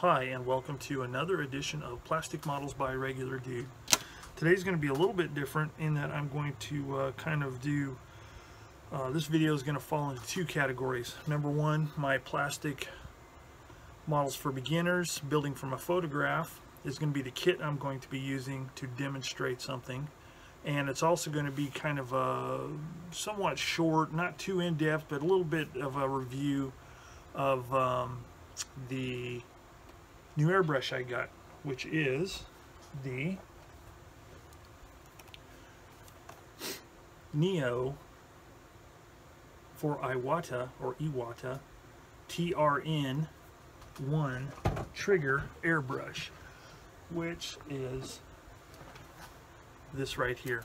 Hi, and welcome to another edition of Plastic Models by Regular Dude. Today's going to be a little bit different in that I'm going to uh, kind of do, uh, this video is going to fall into two categories. Number one, my plastic models for beginners, building from a photograph, is going to be the kit I'm going to be using to demonstrate something. And it's also going to be kind of a somewhat short, not too in-depth, but a little bit of a review of um, the new airbrush I got, which is the Neo for Iwata or Iwata TRN 1 trigger airbrush, which is this right here.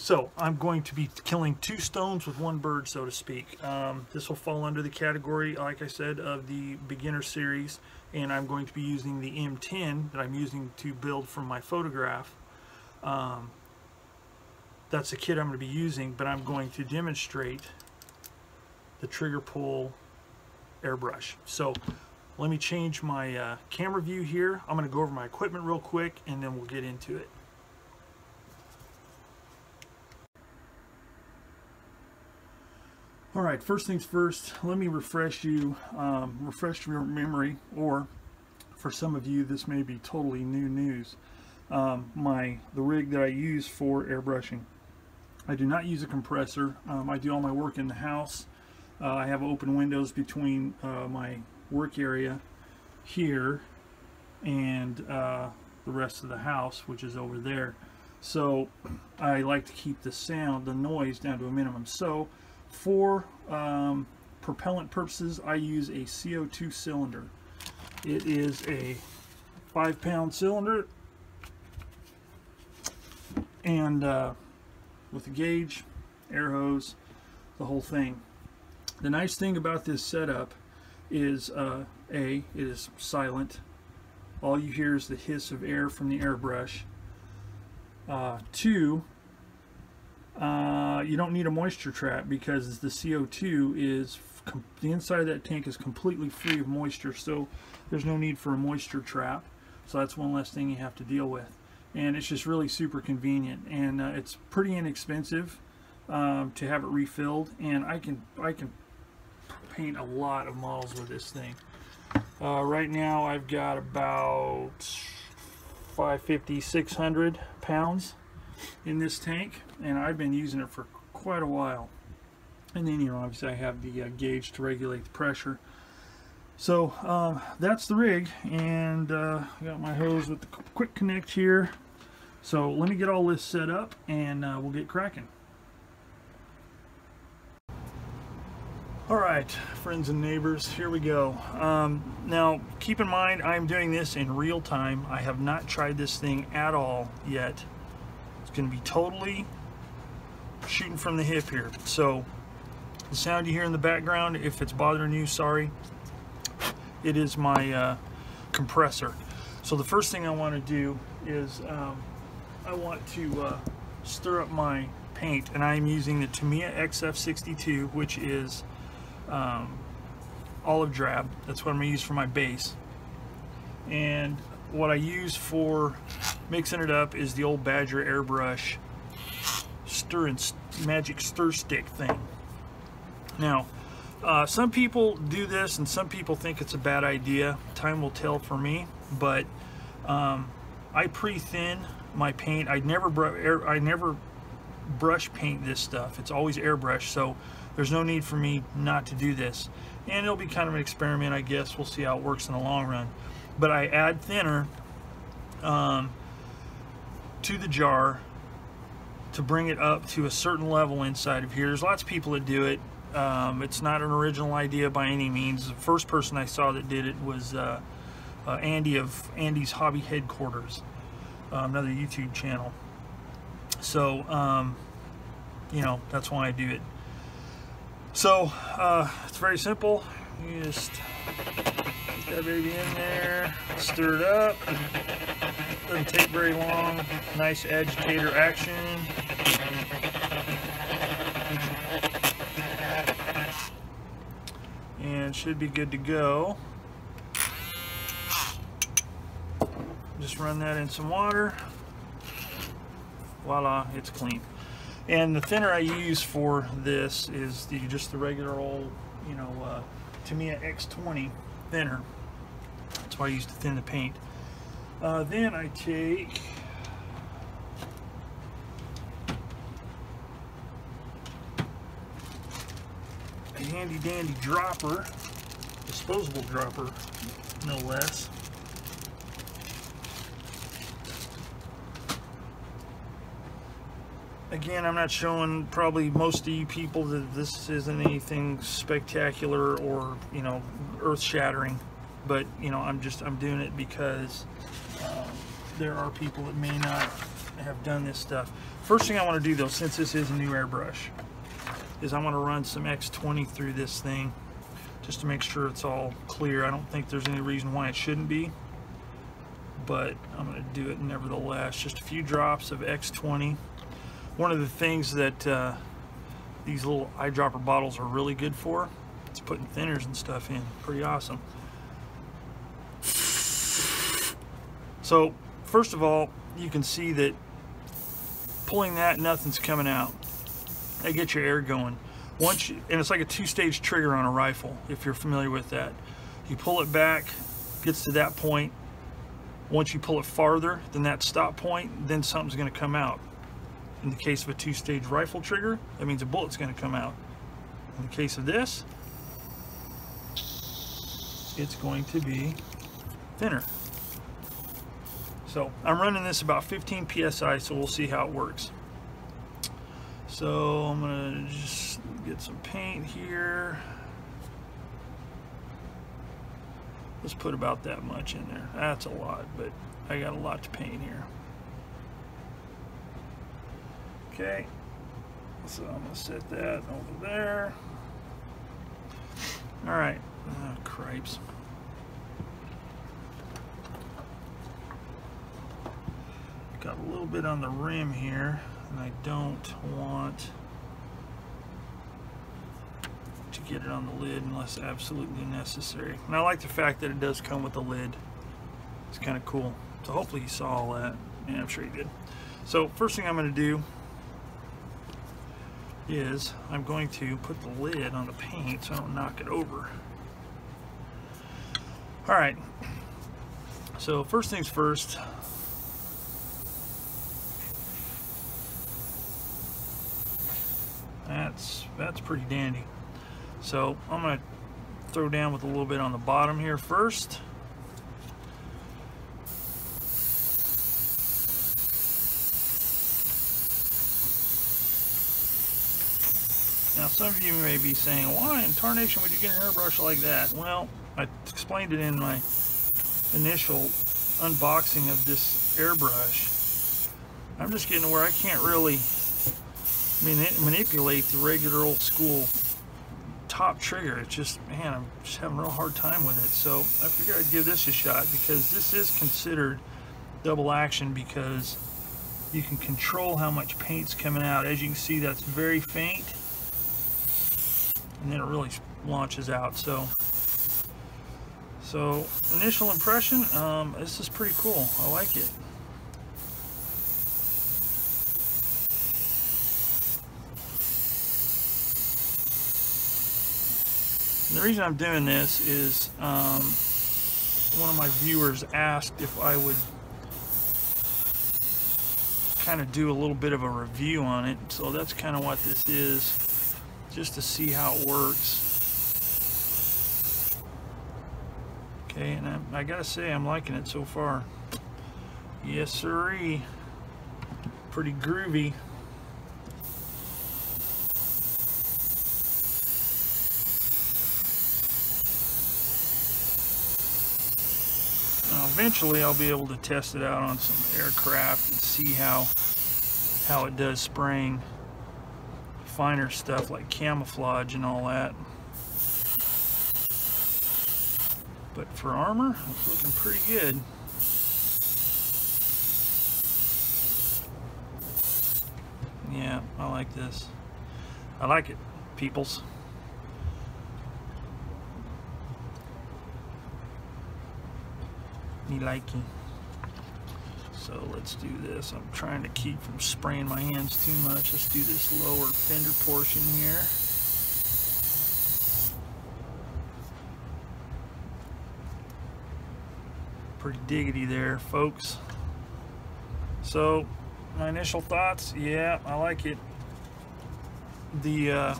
So I'm going to be killing two stones with one bird, so to speak. Um, this will fall under the category, like I said, of the beginner series, and I'm going to be using the M10 that I'm using to build from my photograph. Um, that's the kit I'm going to be using, but I'm going to demonstrate the trigger pull airbrush. So let me change my uh, camera view here. I'm going to go over my equipment real quick, and then we'll get into it. All right, first things first, let me refresh you, um, refresh your memory, or for some of you, this may be totally new news. Um, my the rig that I use for airbrushing. I do not use a compressor. Um, I do all my work in the house. Uh, I have open windows between uh, my work area here and uh, the rest of the house, which is over there. So I like to keep the sound, the noise down to a minimum. So for um, propellant purposes, I use a CO2 cylinder. It is a five pound cylinder and uh, with a gauge, air hose, the whole thing. The nice thing about this setup is uh, A, it is silent. All you hear is the hiss of air from the airbrush. Uh, two, uh, you don't need a moisture trap because the CO2 is the inside of that tank is completely free of moisture so there's no need for a moisture trap. So that's one less thing you have to deal with. And it's just really super convenient and uh, it's pretty inexpensive um, to have it refilled and I can I can paint a lot of models with this thing. Uh, right now I've got about 550 600 pounds in this tank and I've been using it for quite a while and then you know obviously I have the uh, gauge to regulate the pressure so um, that's the rig and uh, I got my hose with the quick connect here so let me get all this set up and uh, we'll get cracking Alright, friends and neighbors, here we go. Um, now, keep in mind, I'm doing this in real time. I have not tried this thing at all yet. It's going to be totally shooting from the hip here. So the sound you hear in the background, if it's bothering you, sorry. It is my uh, compressor. So the first thing I want to do is um, I want to uh, stir up my paint and I'm using the Tamiya XF62 which is um, olive drab. That's what I'm going to use for my base. And what I use for mixing it up is the old Badger airbrush stir and magic stir stick thing. Now, uh, some people do this and some people think it's a bad idea. Time will tell for me, but um, I pre-thin my paint. I never I never brush paint this stuff. It's always airbrush, so there's no need for me not to do this. And it'll be kind of an experiment, I guess. We'll see how it works in the long run. But I add thinner um, to the jar to bring it up to a certain level inside of here. There's lots of people that do it. Um, it's not an original idea by any means. The first person I saw that did it was uh, uh, Andy of Andy's Hobby Headquarters, uh, another YouTube channel. So, um, you know, that's why I do it. So, uh, it's very simple. You just Get that baby in there, stir it up. Doesn't take very long. Nice agitator action. And should be good to go. Just run that in some water. Voila, it's clean. And the thinner I use for this is the just the regular old, you know, uh, Tamiya X20 thinner. That's why I use to thin the paint. Uh, then I take a handy dandy dropper, disposable dropper, no less. Again, I'm not showing probably most of you people that this isn't anything spectacular or, you know, earth-shattering. But, you know, I'm just, I'm doing it because there are people that may not have done this stuff. First thing I want to do, though, since this is a new airbrush, is I want to run some X20 through this thing just to make sure it's all clear. I don't think there's any reason why it shouldn't be, but I'm going to do it nevertheless. Just a few drops of X20 one of the things that uh, these little eyedropper bottles are really good for is putting thinners and stuff in. Pretty awesome. So first of all, you can see that pulling that, nothing's coming out. That gets your air going. Once you, and it's like a two-stage trigger on a rifle, if you're familiar with that. You pull it back, gets to that point. Once you pull it farther than that stop point, then something's going to come out. In the case of a two-stage rifle trigger, that means a bullet's going to come out. In the case of this, it's going to be thinner. So I'm running this about 15 psi, so we'll see how it works. So I'm to just get some paint here. Let's put about that much in there. That's a lot, but I got a lot to paint here. Okay, so I'm gonna set that over there. All right, oh, cripes. Got a little bit on the rim here, and I don't want to get it on the lid unless absolutely necessary. And I like the fact that it does come with a lid. It's kind of cool. So hopefully you saw all that. Yeah, I'm sure you did. So first thing I'm going to do is I'm going to put the lid on the paint so I don't knock it over. Alright, so first things first, that's, that's pretty dandy. So I'm going to throw down with a little bit on the bottom here first. Now some of you may be saying, why in tarnation would you get an airbrush like that? Well, I explained it in my initial unboxing of this airbrush. I'm just getting to where I can't really manipulate the regular old school top trigger. It's just, man, I'm just having a real hard time with it. So I figured I'd give this a shot because this is considered double action because you can control how much paint's coming out. As you can see, that's very faint and then it really launches out. So, so initial impression, um, this is pretty cool. I like it. The reason I'm doing this is um, one of my viewers asked if I would kind of do a little bit of a review on it. So that's kind of what this is just to see how it works. Okay, and I, I gotta say, I'm liking it so far. Yes, sirree. Pretty groovy. Now, eventually, I'll be able to test it out on some aircraft and see how how it does spraying finer stuff like camouflage and all that. But for armor, it's looking pretty good. Yeah, I like this. I like it, peoples. Me likey. So let's do this. I'm trying to keep from spraying my hands too much. Let's do this lower fender portion here. Pretty diggity there, folks. So, my initial thoughts, yeah, I like it. The, uh,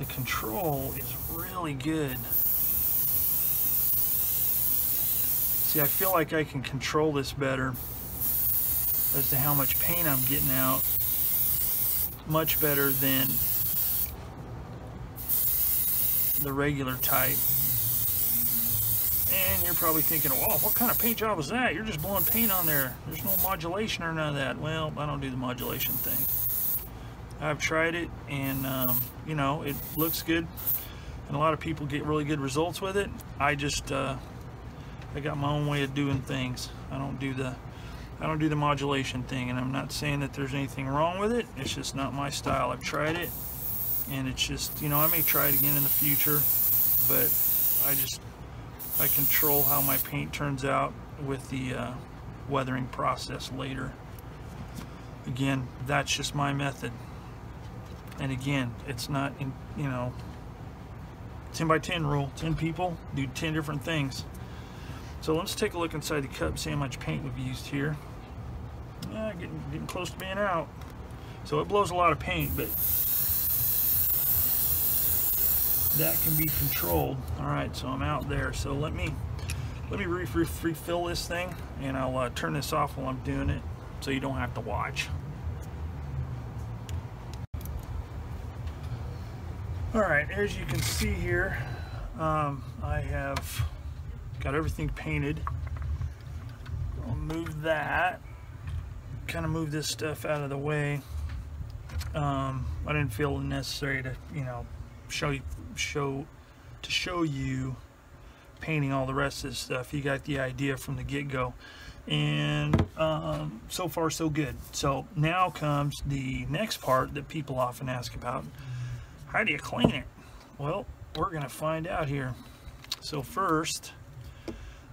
the control is really good. See, I feel like I can control this better as to how much paint I'm getting out. Much better than the regular type. And you're probably thinking, well, what kind of paint job is that? You're just blowing paint on there. There's no modulation or none of that. Well, I don't do the modulation thing. I've tried it and, um, you know, it looks good. And a lot of people get really good results with it. I just, uh, I got my own way of doing things. I don't do the I don't do the modulation thing and I'm not saying that there's anything wrong with it. It's just not my style. I've tried it and it's just, you know, I may try it again in the future, but I just I control how my paint turns out with the uh, weathering process later. Again, that's just my method. And again, it's not in, you know, 10 by 10 rule. 10 people do 10 different things. So let's take a look inside the cup, see how much paint we've used here. Yeah, getting, getting close to being out. So it blows a lot of paint, but that can be controlled. All right, so I'm out there. So let me let me re re refill this thing, and I'll uh, turn this off while I'm doing it, so you don't have to watch. All right, as you can see here, um, I have got everything painted. I'll move that, kind of move this stuff out of the way. Um, I didn't feel necessary to, you know, show you, show, to show you painting all the rest of this stuff. You got the idea from the get-go. And um, so far so good. So now comes the next part that people often ask about. How do you clean it? Well, we're going to find out here. So first,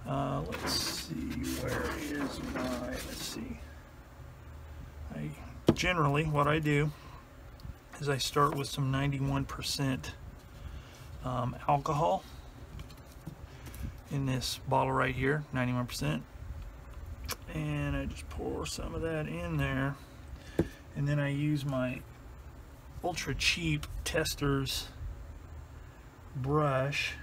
uh, let's see, where is my, let's see. I generally, what I do is I start with some 91% um, alcohol in this bottle right here, 91%. And I just pour some of that in there. And then I use my ultra cheap tester's brush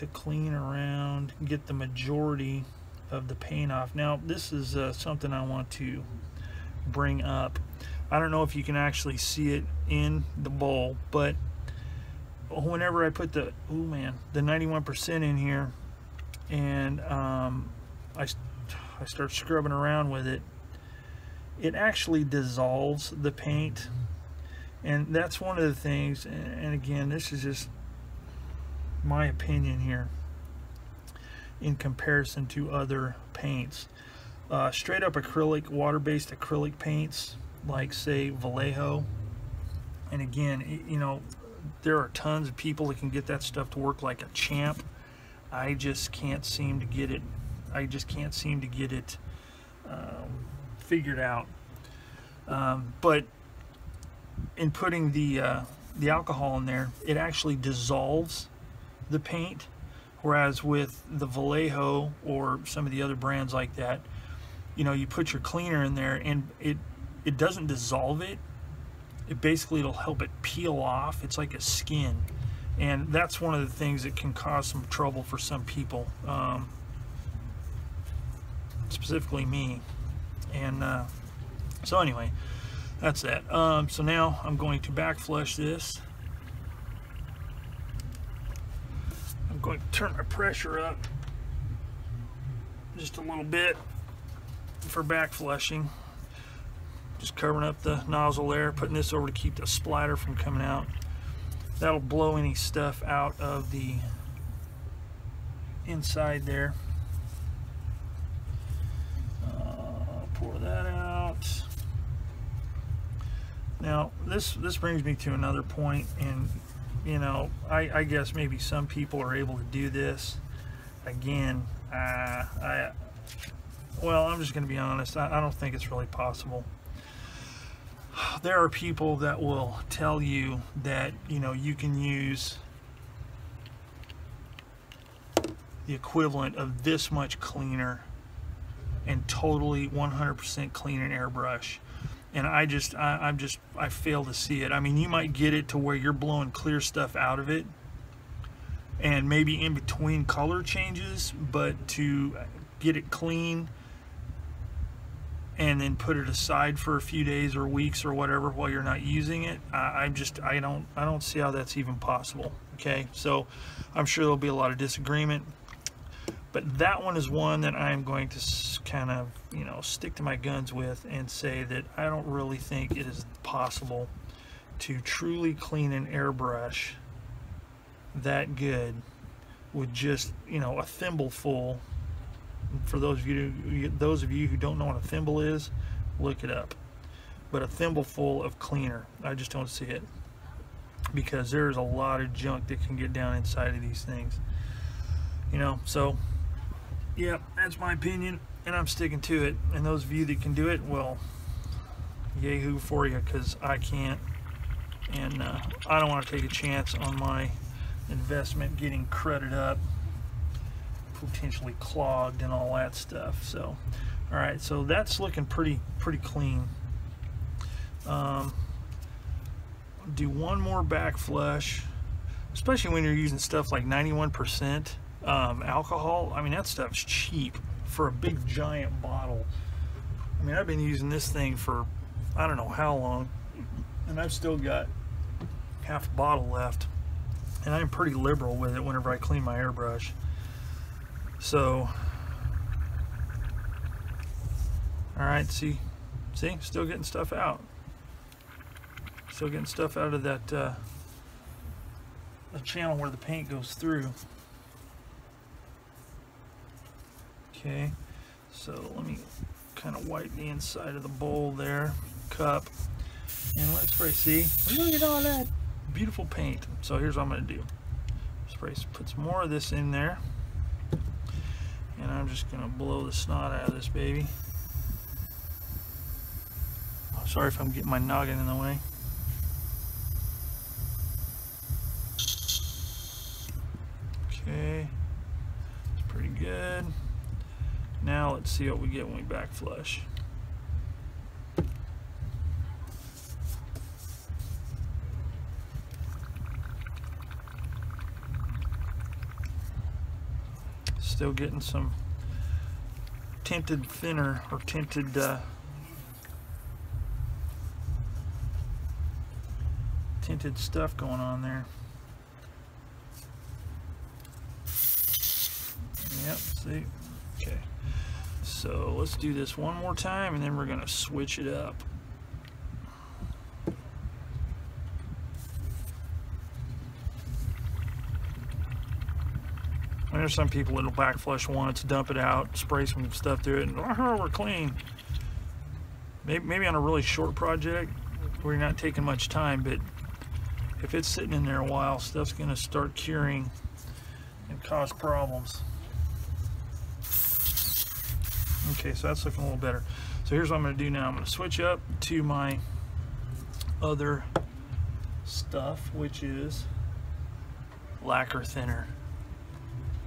to clean around, get the majority of the paint off. Now, this is uh, something I want to bring up. I don't know if you can actually see it in the bowl, but whenever I put the, oh man, the 91% in here, and um, I, I start scrubbing around with it, it actually dissolves the paint. And that's one of the things, and again, this is just my opinion here in comparison to other paints. Uh, straight up acrylic, water-based acrylic paints, like say Vallejo, and again, you know, there are tons of people that can get that stuff to work like a champ. I just can't seem to get it, I just can't seem to get it um, figured out. Um, but in putting the, uh, the alcohol in there, it actually dissolves the paint whereas with the Vallejo or some of the other brands like that you know you put your cleaner in there and it it doesn't dissolve it. It basically it'll help it peel off. It's like a skin. And that's one of the things that can cause some trouble for some people um, specifically me. And uh, so anyway that's that. Um, so now I'm going to back flush this Going to turn my pressure up just a little bit for back flushing. Just covering up the nozzle there, putting this over to keep the splatter from coming out. That'll blow any stuff out of the inside there. Uh, pour that out. Now, this, this brings me to another point, and you know, I, I guess maybe some people are able to do this. Again, uh, I, well, I'm just going to be honest. I, I don't think it's really possible. There are people that will tell you that, you know, you can use the equivalent of this much cleaner and totally 100% clean an airbrush and I just I, am just I fail to see it. I mean you might get it to where you're blowing clear stuff out of it and maybe in between color changes but to get it clean and then put it aside for a few days or weeks or whatever while you're not using it I, I just I don't I don't see how that's even possible okay? So I'm sure there'll be a lot of disagreement but that one is one that I'm going to kind of you know stick to my guns with and say that I don't really think it is possible to truly clean an airbrush that good with just you know a thimble full for those of you those of you who don't know what a thimble is look it up. But a thimble full of cleaner I just don't see it. Because there's a lot of junk that can get down inside of these things. You know so yeah that's my opinion and I'm sticking to it. And those of you that can do it well yahoo for you because I can't. And uh, I don't want to take a chance on my investment getting credit up potentially clogged and all that stuff so. All right so that's looking pretty pretty clean. Um, do one more back flush especially when you're using stuff like 91% um, alcohol I mean that stuff's cheap for a big giant bottle. I mean I've been using this thing for I don't know how long and I've still got half a bottle left and I'm pretty liberal with it whenever I clean my airbrush. So all right see see still getting stuff out. Still getting stuff out of that uh, the channel where the paint goes through okay so let me kind of wipe the inside of the bowl there cup and let's spray see look at all that beautiful paint. So here's what I'm going to do. Spray, put some more of this in there. And I'm just going to blow the snot out of this baby. Sorry if I'm getting my noggin in the way. Okay, it's pretty good. Now let's see what we get when we back flush. still getting some tinted thinner or tinted uh, tinted stuff going on there. Yep, see? Let's do this one more time and then we're going to switch it up. there's some people that'll back flush once, dump it out, spray some stuff through it, and oh, we're clean. Maybe, maybe on a really short project where you're not taking much time, but if it's sitting in there a while, stuff's going to start curing and cause problems. Okay, so that's looking a little better. So here's what I'm going to do now. I'm going to switch up to my other stuff, which is lacquer thinner.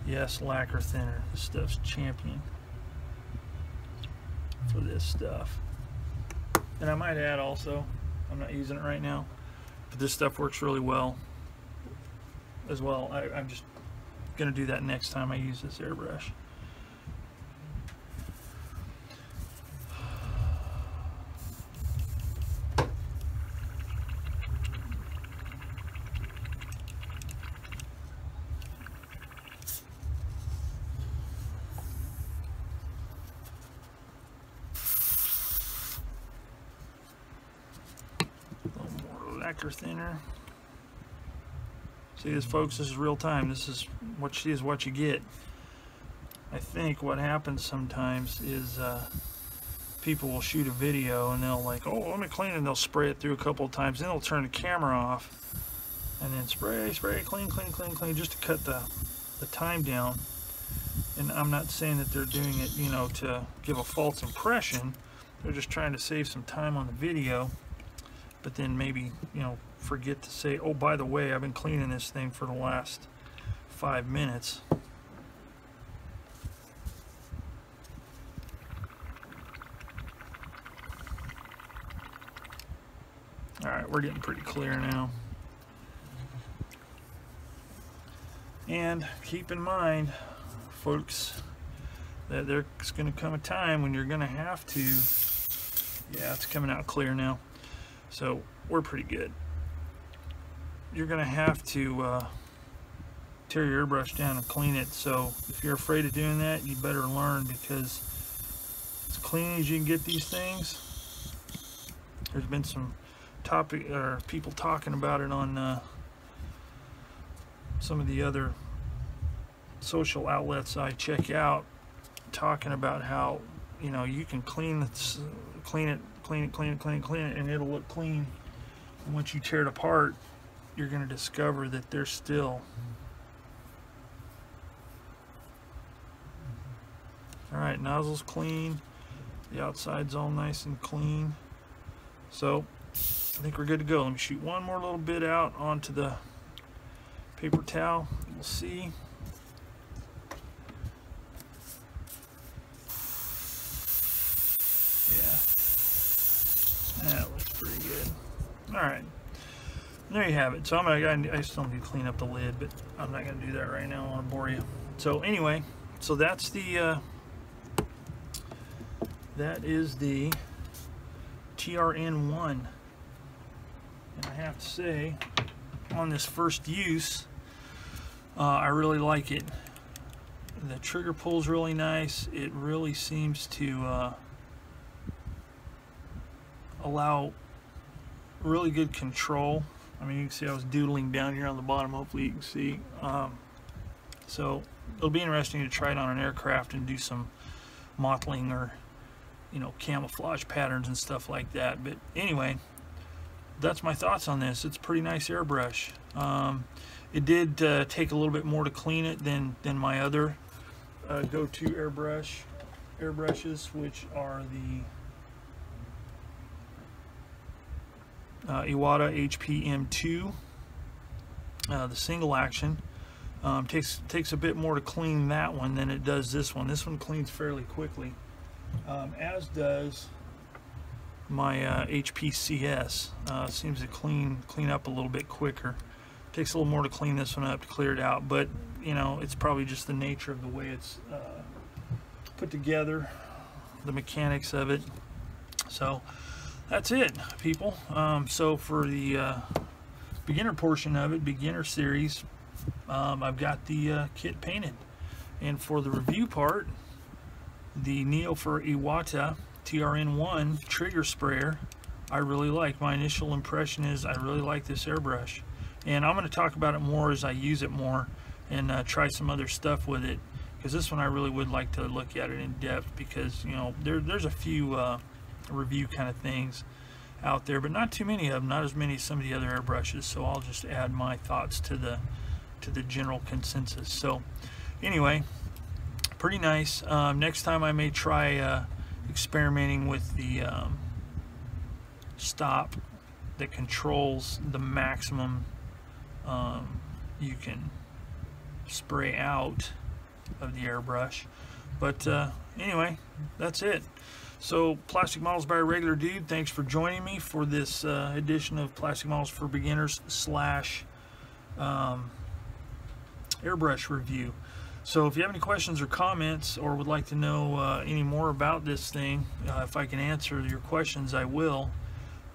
Yes, lacquer thinner. This stuff's champion for this stuff. And I might add also, I'm not using it right now, but this stuff works really well as well. I, I'm just going to do that next time I use this airbrush. Lacquer thinner. See this folks, this is real time. This is what she is what you get. I think what happens sometimes is uh, people will shoot a video and they'll like, oh, let me clean and they'll spray it through a couple of times. Then they'll turn the camera off and then spray, spray, clean, clean, clean, clean, just to cut the, the time down. and I'm not saying that they're doing it, you know, to give a false impression. They're just trying to save some time on the video, but then maybe, you know, forget to say, oh, by the way, I've been cleaning this thing for the last five minutes. All right, we're getting pretty clear now. And keep in mind, folks, that there's going to come a time when you're going to have to, yeah, it's coming out clear now. So we're pretty good. You're going to have to uh, tear your airbrush down and clean it. So if you're afraid of doing that, you better learn because as clean as you can get these things, there's been some topic or people talking about it on uh, some of the other social outlets I check out talking about how you know you can clean clean it clean it clean it clean it clean it and it'll look clean and once you tear it apart you're going to discover that there's still all right nozzle's clean the outside's all nice and clean so I think we're good to go let me shoot one more little bit out onto the paper towel. We'll see. Yeah. That looks pretty good. All right. There you have it. So I'm gonna, I still need to clean up the lid, but I'm not gonna do that right now. I want to bore you. So anyway, so that's the, uh, that is the TRN1. And I have to say, on this first use, uh, I really like it. The trigger pull is really nice. It really seems to uh, allow really good control. I mean, you can see I was doodling down here on the bottom. Hopefully you can see. Um, so it'll be interesting to try it on an aircraft and do some mottling or, you know, camouflage patterns and stuff like that. But anyway, that's my thoughts on this. It's a pretty nice airbrush. Um, it did uh, take a little bit more to clean it than, than my other uh, go-to airbrush airbrushes, which are the uh, Iwata HPM2, uh, the single action. Um, takes takes a bit more to clean that one than it does this one. This one cleans fairly quickly, um, as does my uh, HPCS. Uh, seems to clean clean up a little bit quicker. Takes a little more to clean this one up to clear it out, but you know, it's probably just the nature of the way it's uh, put together, the mechanics of it. So that's it, people. Um, so for the uh, beginner portion of it, beginner series, um, I've got the uh, kit painted. And for the review part, the Neo for Iwata TRN1 trigger sprayer, I really like. My initial impression is I really like this airbrush and I'm going to talk about it more as I use it more and uh, try some other stuff with it because this one I really would like to look at it in depth because you know there, there's a few uh, review kind of things out there but not too many of them not as many as some of the other airbrushes so I'll just add my thoughts to the to the general consensus so anyway pretty nice um, next time I may try uh, experimenting with the um, stop that controls the maximum um, you can spray out of the airbrush. But uh, anyway, that's it. So Plastic Models by a Regular Dude, thanks for joining me for this uh, edition of Plastic Models for Beginners slash um, airbrush review. So if you have any questions or comments or would like to know uh, any more about this thing, uh, if I can answer your questions, I will.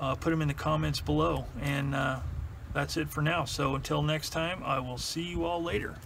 Uh, put them in the comments below. And uh, that's it for now. So until next time, I will see you all later.